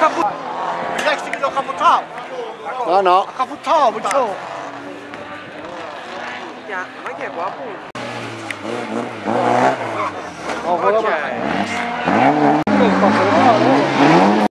kaput. Vielleicht steht não kaputt. capital muito Kaputt, mit so. 呀，没给过不？Ồ, 我 Ó, vou lá.